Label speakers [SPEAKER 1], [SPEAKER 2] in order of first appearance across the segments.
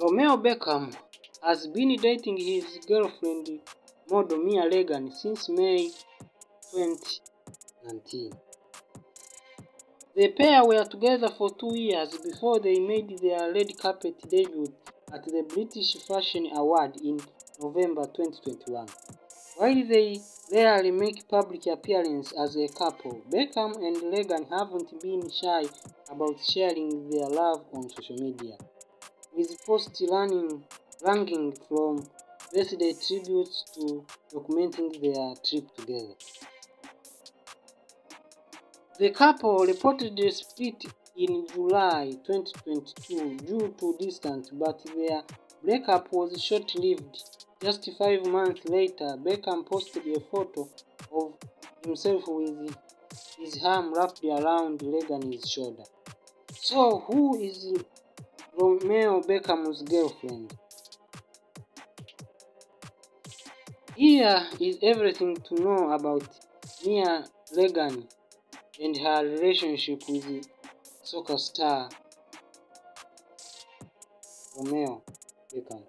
[SPEAKER 1] Romeo Beckham has been dating his girlfriend model Mia Regan since May 2019. The pair were together for two years before they made their red carpet debut at the British Fashion Award in November 2021. While they rarely make public appearances as a couple, Beckham and Regan haven't been shy about sharing their love on social media, with posts running, ranging from birthday tributes to documenting their trip together. The couple reportedly split in July 2022 due to distance, but their breakup was short-lived. Just five months later, Beckham posted a photo of himself with his arm wrapped around Regan's shoulder. So, who is Romeo Beckham's girlfriend? Here is everything to know about Mia Regan and her relationship with soccer star Romeo Beckham.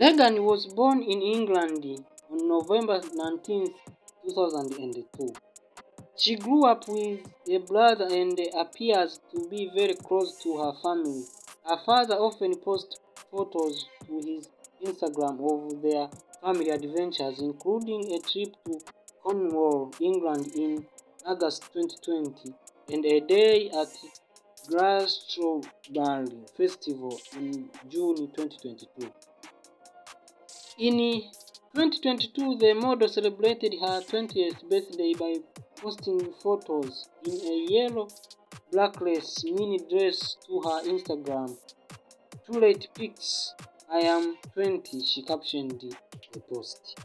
[SPEAKER 1] Regan was born in England on November 19, 2002. She grew up with a brother and appears to be very close to her family. Her father often posts photos to his Instagram of their family adventures, including a trip to Cornwall, England in August 2020 and a day at Glastonbury Festival in June 2022. In 2022, the model celebrated her 20th birthday by posting photos in a yellow blackless mini dress to her Instagram. Too late pics, I am 20, she captioned the post.